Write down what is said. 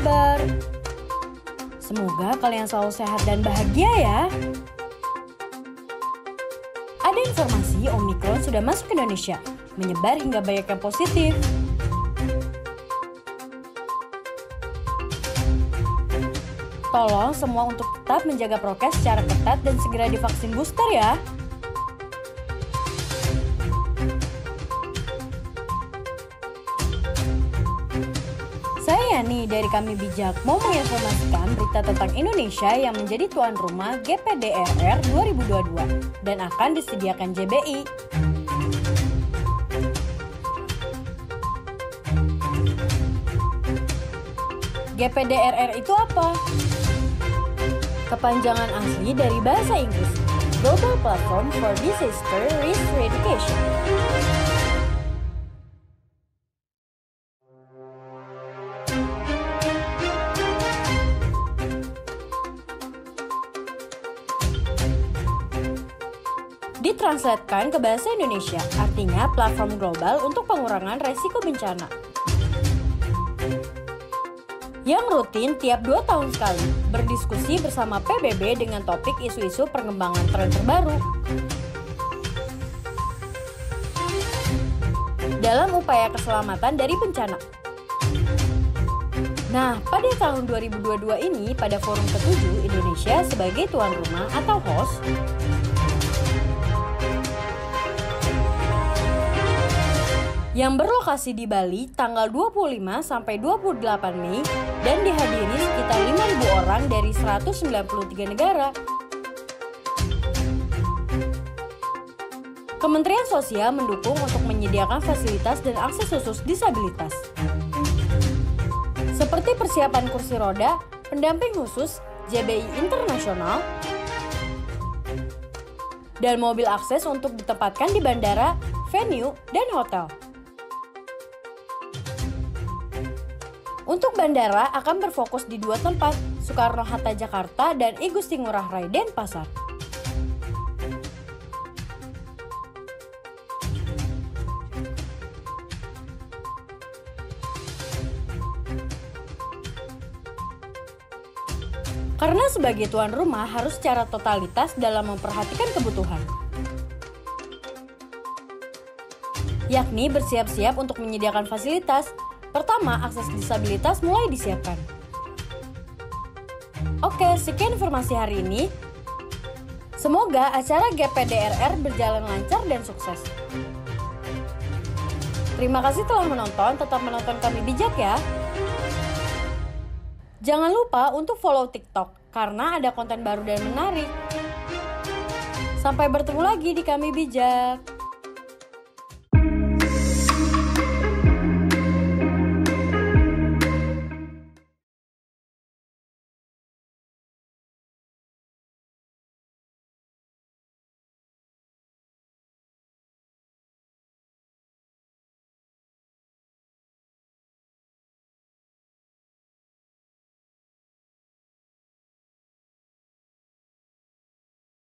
kabar? Semoga kalian selalu sehat dan bahagia ya. Ada informasi Omicron sudah masuk ke Indonesia, menyebar hingga banyak yang positif. Tolong semua untuk tetap menjaga prokes secara ketat dan segera divaksin booster ya. Yani dari Kami Bijak mau menginformasikan berita tentang Indonesia yang menjadi tuan rumah GPDRR 2022 dan akan disediakan JBI. GPDRR itu apa? Kepanjangan asli dari bahasa Inggris, Global Platform for Disaster Risk Reduction. Ditranslatekan ke bahasa Indonesia, artinya platform global untuk pengurangan resiko bencana. Yang rutin tiap dua tahun sekali, berdiskusi bersama PBB dengan topik isu-isu perkembangan tren terbaru. Dalam upaya keselamatan dari bencana. Nah, pada tahun 2022 ini, pada forum ketujuh Indonesia sebagai tuan rumah atau host, yang berlokasi di Bali tanggal 25 sampai 28 Mei dan dihadiri sekitar 5.000 orang dari 193 negara. Kementerian Sosial mendukung untuk menyediakan fasilitas dan akses khusus disabilitas. Seperti persiapan kursi roda, pendamping khusus, JBI Internasional, dan mobil akses untuk ditempatkan di bandara, venue, dan hotel. Untuk bandara akan berfokus di dua tempat, Soekarno-Hatta Jakarta dan I Gusti Ngurah Rai Denpasar. Karena sebagai tuan rumah harus secara totalitas dalam memperhatikan kebutuhan. Yakni bersiap-siap untuk menyediakan fasilitas. Pertama, akses disabilitas mulai disiapkan. Oke, sekian informasi hari ini. Semoga acara GPDRR berjalan lancar dan sukses. Terima kasih telah menonton, tetap menonton kami bijak ya. Jangan lupa untuk follow TikTok karena ada konten baru dan menarik. Sampai bertemu lagi di Kami Bijak.